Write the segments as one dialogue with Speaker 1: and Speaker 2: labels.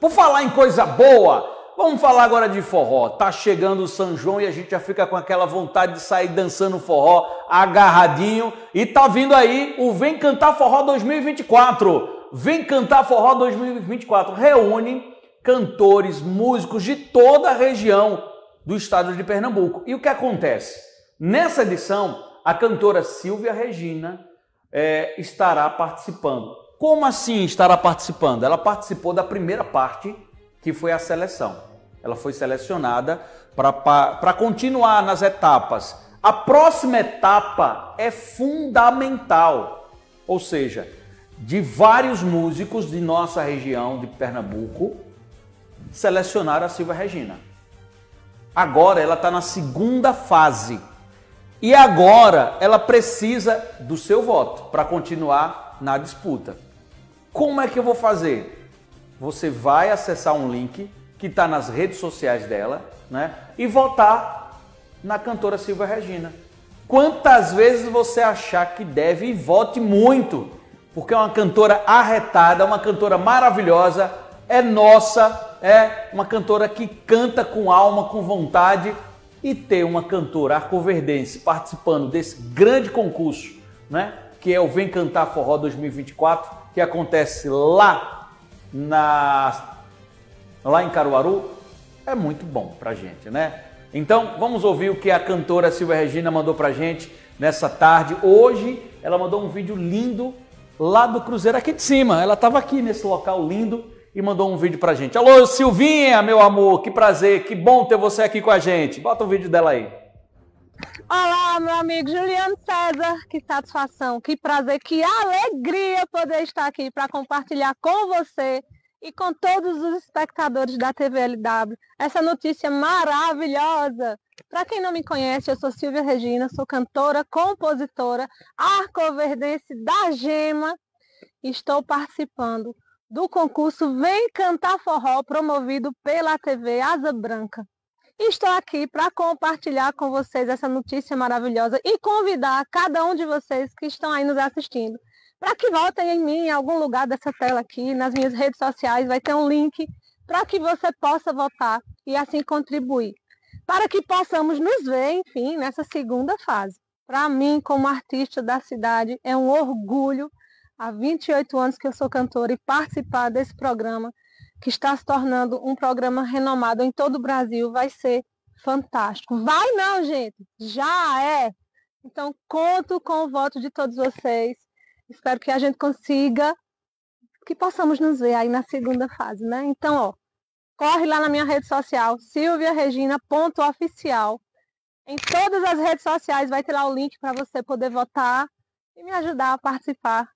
Speaker 1: Por falar em coisa boa, vamos falar agora de forró. Tá chegando o São João e a gente já fica com aquela vontade de sair dançando forró agarradinho. E tá vindo aí o Vem Cantar Forró 2024. Vem Cantar Forró 2024 reúne cantores, músicos de toda a região do estado de Pernambuco. E o que acontece? Nessa edição, a cantora Silvia Regina é, estará participando. Como assim estará participando? Ela participou da primeira parte, que foi a seleção. Ela foi selecionada para continuar nas etapas. A próxima etapa é fundamental, ou seja, de vários músicos de nossa região de Pernambuco selecionaram a Silva Regina. Agora ela está na segunda fase. E agora ela precisa do seu voto para continuar na disputa. Como é que eu vou fazer? Você vai acessar um link que está nas redes sociais dela, né? E votar na cantora Silva Regina. Quantas vezes você achar que deve e vote muito, porque é uma cantora arretada, uma cantora maravilhosa, é nossa, é uma cantora que canta com alma, com vontade e ter uma cantora arcoverdense participando desse grande concurso, né? Que é o Vem Cantar Forró 2024 que acontece lá na lá em Caruaru é muito bom pra gente, né? Então, vamos ouvir o que a cantora Silvia Regina mandou pra gente nessa tarde. Hoje, ela mandou um vídeo lindo lá do Cruzeiro aqui de cima. Ela estava aqui nesse local lindo e mandou um vídeo pra gente. Alô, Silvinha, meu amor, que prazer, que bom ter você aqui com a gente. Bota o vídeo dela aí.
Speaker 2: Olá, meu amigo Juliano César, que satisfação, que prazer, que alegria poder estar aqui para compartilhar com você e com todos os espectadores da TVLW essa notícia maravilhosa. Para quem não me conhece, eu sou Silvia Regina, sou cantora, compositora, arcoverdense da Gema. Estou participando do concurso Vem Cantar Forró, promovido pela TV Asa Branca. Estou aqui para compartilhar com vocês essa notícia maravilhosa e convidar cada um de vocês que estão aí nos assistindo para que votem em mim em algum lugar dessa tela aqui, nas minhas redes sociais, vai ter um link para que você possa votar e assim contribuir, para que possamos nos ver, enfim, nessa segunda fase. Para mim, como artista da cidade, é um orgulho, há 28 anos que eu sou cantora e participar desse programa que está se tornando um programa renomado em todo o Brasil, vai ser fantástico. Vai não, gente, já é. Então, conto com o voto de todos vocês. Espero que a gente consiga, que possamos nos ver aí na segunda fase, né? Então, ó, corre lá na minha rede social, silviaregina.oficial. Em todas as redes sociais vai ter lá o link para você poder votar e me ajudar a participar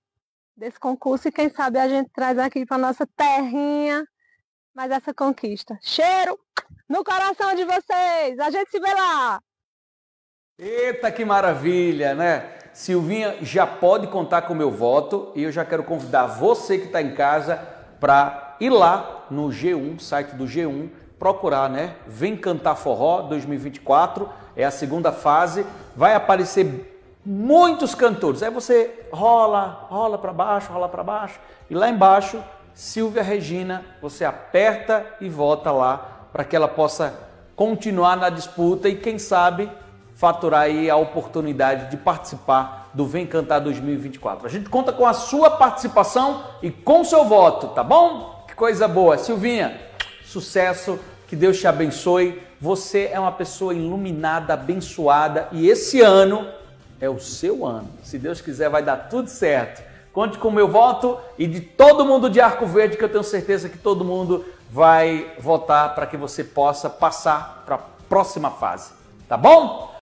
Speaker 2: desse concurso e quem sabe a gente traz aqui para nossa terrinha mais essa conquista. Cheiro no coração de vocês. A gente se vê lá.
Speaker 1: Eita, que maravilha, né? Silvinha já pode contar com o meu voto e eu já quero convidar você que está em casa para ir lá no G1, site do G1, procurar, né? Vem Cantar Forró 2024, é a segunda fase, vai aparecer muitos cantores. Aí você rola, rola para baixo, rola para baixo e lá embaixo Silvia Regina, você aperta e vota lá para que ela possa continuar na disputa e quem sabe faturar aí a oportunidade de participar do Vem Cantar 2024. A gente conta com a sua participação e com o seu voto, tá bom? Que coisa boa. Silvinha, sucesso, que Deus te abençoe. Você é uma pessoa iluminada, abençoada e esse ano é o seu ano. Se Deus quiser, vai dar tudo certo. Conte com o meu voto e de todo mundo de Arco Verde, que eu tenho certeza que todo mundo vai votar para que você possa passar para a próxima fase. Tá bom?